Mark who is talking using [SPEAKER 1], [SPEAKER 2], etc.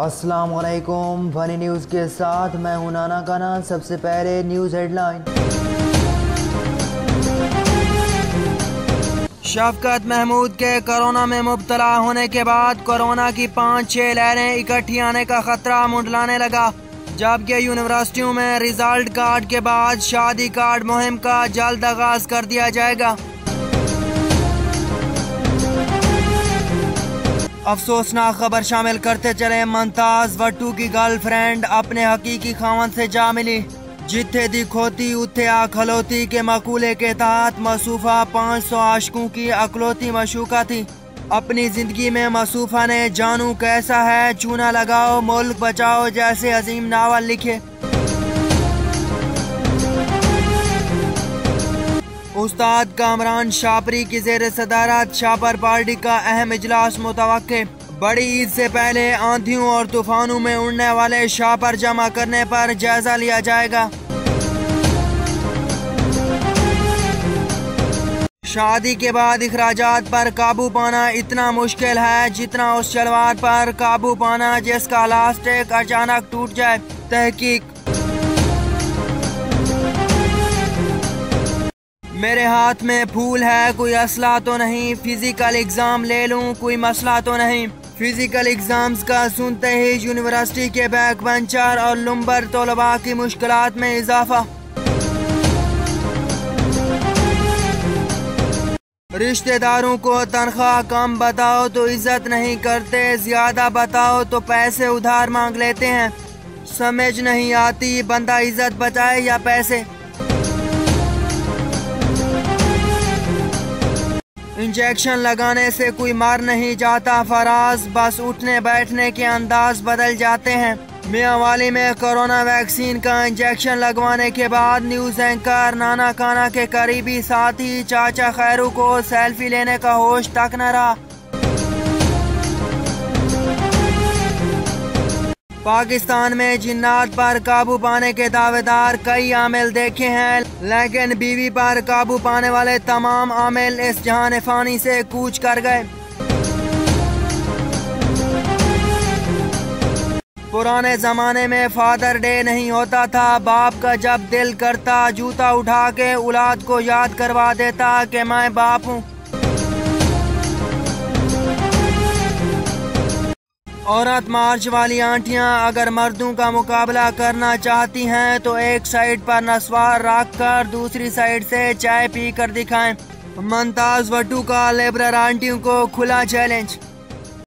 [SPEAKER 1] वालेकुम funny news के साथ मैं हूँ नाना काना, सबसे पहले न्यूज़ हेडलाइन। शफकत महमूद के कोरोना में मुबतला होने के बाद कोरोना की पाँच छः लहरें इकट्ठी आने का खतरा मुंडलाने लगा, जबकि यूनिवर्सिटियों में रिज़ल्ट कार्ड के बाद शादी कार्ड मुहिम का जल्द आगाज़ कर दिया जाएगा। अफसोसनाक खबर शामिल करते चले मुमताज़ वट्टू की गर्लफ्रेंड अपने हकीकी खावन से जा मिली। जिथे दी खोती उथे आ खलोती के मकूले के तहत मसूफा पाँच सौ आशकों की अकलौती मशूका थी। अपनी ज़िंदगी में मसूफा ने, जानू कैसा है? चूना लगाओ, मुल्क बचाओ जैसे अजीम नावल लिखे। उस्ताद कामरान शापरी की जेर सदारत शापर पार्टी का अहम इजलास मुतव बड़ी ईद से पहले आंधियों और तूफानों में उड़ने वाले शापर जमा करने पर जायजा लिया जाएगा। शादी के बाद अखराज पर काबू पाना इतना मुश्किल है जितना उस शलवार पर काबू पाना जिसका लास्टिक अचानक टूट जाए। तहकीक मेरे हाथ में फूल है, कोई असला तो नहीं। फ़िज़िकल एग्ज़ाम ले लूँ, कोई मसला तो नहीं। फ़िज़िकल एग्ज़ाम्स का सुनते ही यूनिवर्सिटी के बैक बेंचर और लुम्बर तलबा की मुश्किल में इजाफा। रिश्तेदारों को तनख्वाह कम बताओ तो इज़्ज़त नहीं करते, ज़्यादा बताओ तो पैसे उधार मांग लेते हैं। समझ नहीं आती, बंदा इज़्ज़त बचाए या पैसे? इंजेक्शन लगाने से कोई मर नहीं जाता, फराज बस उठने बैठने के अंदाज बदल जाते हैं। मियावाली में कोरोना वैक्सीन का इंजेक्शन लगवाने के बाद न्यूज़ एंकर नाना खाना के करीबी साथी, चाचा खैरू को सेल्फी लेने का होश तक न रहा। पाकिस्तान में जिन्नात पर काबू पाने के दावेदार कई आमिल देखे हैं, लेकिन बीवी पर काबू पाने वाले तमाम आमिल इस जहान फानी से कूच कर गए। पुराने जमाने में फादर डे नहीं होता था, बाप का जब दिल करता, जूता उठा के औलाद को याद करवा देता कि मैं बाप हूँ। औरत मार्च वाली आंटियाँ अगर मर्दों का मुकाबला करना चाहती हैं तो एक साइड पर नस्वार रख कर दूसरी साइड से चाय पी कर दिखाएँ। मुमताज़ वटू का लेबर आंटियों को खुला चैलेंज